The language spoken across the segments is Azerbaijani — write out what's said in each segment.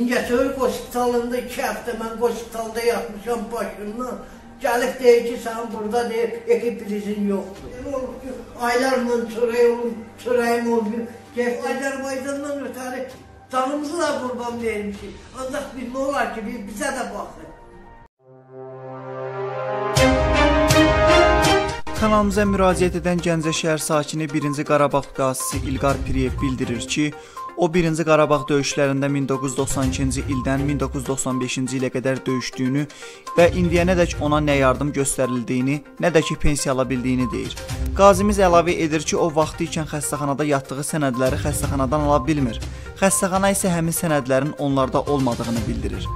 Mingəçevir hospitalında iki həftə mən hospitalda yatmışam başımdan. Gəlib deyir ki, sən burada deyir, ekiprizin yoxdur. Elə olur ki, aylarla çörəyim, çörəyim olmuyor. Gəl Azərbaycandan ötəri canımızı da qurban vermişik. Ancaq biz nə olar ki, biz, bizə də baxın. Kanalımıza müraciət edən Gəncə şəhər sakini 1-ci Qarabağ qazisi İlqar Piriyev bildirir ki, o 1-ci Qarabağ döyüşlərində 1992-ci ildən 1995-ci ilə qədər döyüşdüyünü və indiyənədək ona nə yardım göstərildiyini, nə də ki pensiya ala bildiyini deyir. Qazimiz əlavə edir ki, o vaxtı ikən xəstəxanada yatdığı sənədləri xəstəxanadan ala bilmir. Xəstəxana isə həmin sənədlərin onlarda olmadığını bildirir.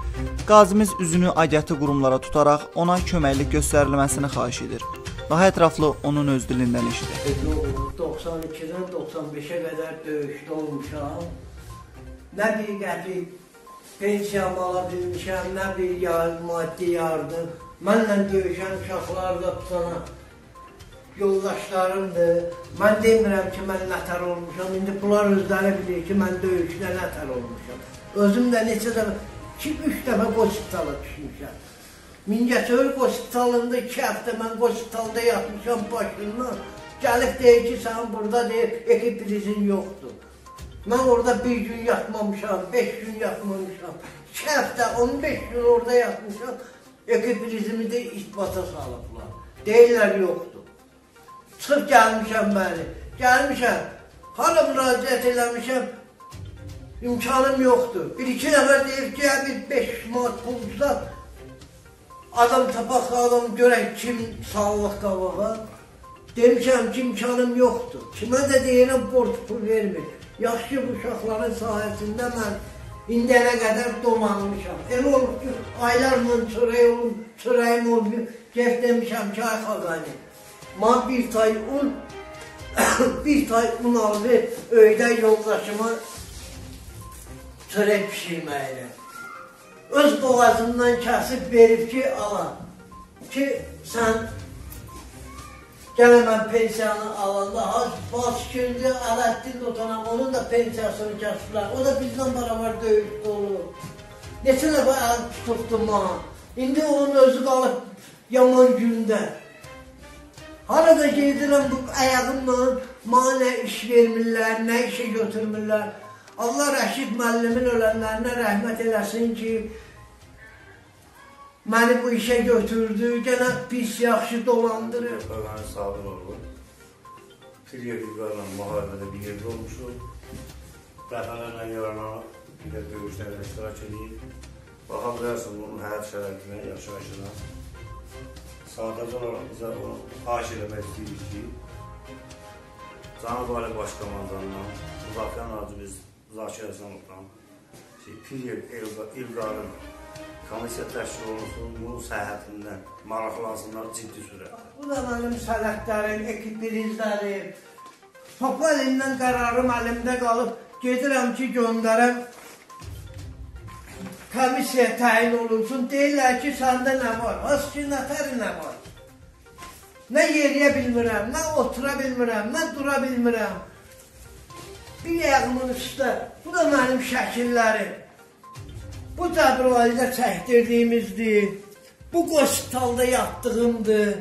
Qazimiz üzünü aidiyyatı qurumlara tutaraq ona köməklik göstərilməsini xahiş edir. Daha ətraflı onun öz dilindən eşidək. 92-dən 95-ə qədər döyüşdə olmuşam. Nə bir qəpik pensiyamı ala bilmişəm, nə bir yardım, maddi yardım. Mənlə döyüşən uşaqlar da tutana yoldaşlarımdır. Mən demirəm ki, mən nətər olmuşam. İndi bunlar özləri bilir ki, mən döyüşdə nətər olmuşam. Özüm də neçə dəfə, 2-3 dəfə hospitala düşmüşəm. Mingəçevir hospitalında iki həftə mən hospitalda yatmışam başımdan. Gəlib deyir ki, sən burada deyir, ekiprizin yoxdur. Mən orada bir gün yatmamışam, beş gün yatmamışam. İki həftə, 15 gün orada yatmışam. Ekiprizimi də isbata salıblar. Deyirlər yoxdur. Çıxıb gəlmişəm bəli. Gəlmişəm. Hala müraciət eləmişəm. İmkanım yoxdur. Bir iki nəfər deyir ki, ya bir 5 manat pul tutar. Adam tapaq adam görək kim sağlıq qabağa. Demişəm ki, imkanım yoxdur. Kimə də deyirəm, borc pul vermir. Yaxşı bu uşaqların sahəsində mən indiyənə qədər dolanmışam. Elə olur ki, aylarla çörəyim, çörəyim olmuyor. Gəl demişəm ki, ay xaqani, mən bir tay un, bir tay un alıb öydə yoldaşıma çörək pişirməyirəm öz boğazından kəsib verib ki, ala, ki, sən gələ mən pensiyanı alanda, baş gündü, Ələddin Otanam, onun da pensiyasını kəsiblər, o da bizdən beraber döyüşdə olur. Neçə dəfə əl tutubdum bana, indi onun özü qalıb yaman gündə. Hala da gedirəm bu ayağımla, mənə nə iş vermirlər, nə işə götürmürlər. Allah Rəşid müəllimin ölənlərinə rəhmət eləsin ki, məni bu işə götürdü, gənə pis yaxşı dolandırır. Ömər Sabiroğlu. Piriyev İlqarla müharibədə bir yerdə olmuşuq. Dəfələrlə yaranan bir də döyüşlərdə iştirak edib. Baxa bilərsin bunun həyat şəraitinə, yaşayışına. Sadəcə olaraq bizə onu xahiş eləmək istəyirik ki, Cənab Ali Başkomandandan, Müzakirə Nazı biz Zakir Həsənovdan ki, Piriyev İlqarın komissiya təşkil olunsun, bunun səhhətindən maraqlansınlar ciddi sürətdə. Bu da mənim sənədlərim, ekiprizlərim. Papa əlindən qərarım əlimdə qalıb, gedirəm ki, göndərəm komissiya təyin olunsun. Deyirlər ki, səndə nə var? Az ki, nətəri nə var? Nə yeriyə bilmirəm, nə otura bilmirəm, nə dura bilmirəm. Bir ayağımın üstə, bu da mənim şəkillərim. Bu Cəbrayildə çəkdirdiyimizdir. Bu hospitalda yatdığımdır.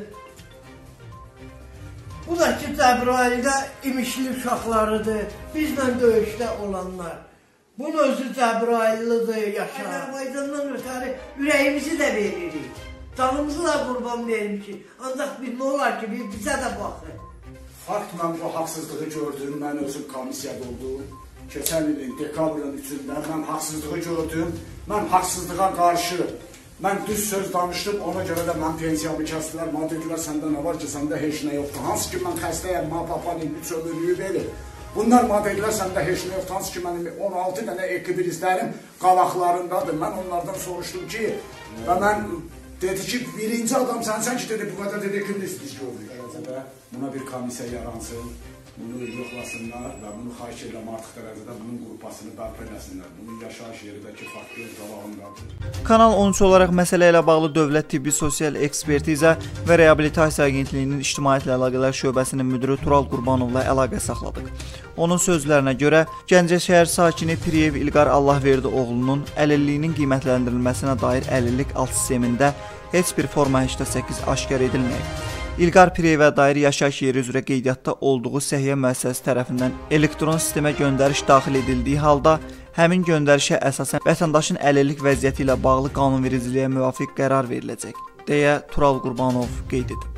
Bu da ki Cəbrayildə imişli uşaqlarıdır. Bizlə döyüşdə olanlar. Bunun özü Cəbraillidir, yaşar. Azərbaycandan ötəri ürəyimizi də veririk. Canımızı da qurban vermişik. Ancaq biz nə olar ki, biz bizə də baxın. Fakt mən bu haqsızlığı gördüm, mən özüm komissiyada oldum. Keçən ilin dekabrın 3-də mən haqsızlığı gördüm. Mən haqsızlığa qarşı mən düz söz danışdım. Ona görə də mən pensiyamı kəsdilər. Mənə dedilər səndə nə var ki, səndə heç nə yoxdur. Hansı ki mən xəstəyəm, mənə papanın üç ömürlüyü verir. Bunlar mənə dedilər səndə heç nə yoxdur. Hansı ki mənim 16 dənə ekibrizlərim qavaqlarındadır. Mən onlardan soruşdum ki, və mən dedi ki, birinci adam sənsən ki, dedi bu qədər dedi ekibriz biz gördük. Buna bir komissiya yaransın. Bunu yoxlasınlar və bunu xahiş edirəm artıq dərəcədə bunun qrupasını bərpa eləsinlər. Bunun yaşayış yerindəki fakt göz qabağındadır. Kanal 13 olaraq məsələ ilə bağlı Dövlət Tibbi Sosial Ekspertiza və Reabilitasiya Agentliyinin İctimaiyyətlə Əlaqələr şöbəsinin müdiri Tural Qurbanovla əlaqə saxladıq. Onun sözlərinə görə Gəncə şəhər sakini Priyev İlqar Allahverdi oğlunun əlilliyinin qiymətləndirilməsinə dair əlillik alt sistemində heç bir forma 88 aşkar edilməyib. İlqar Piriyevə dair yaşayış yeri üzrə qeydiyyatda olduğu səhiyyə müəssisəsi tərəfindən elektron sistemə göndəriş daxil edildiyi halda həmin göndərişə əsasən vətəndaşın əlillik vəziyyəti ilə bağlı qanunvericiliyə müvafiq qərar veriləcək, deyə Tural Qurbanov qeyd edib.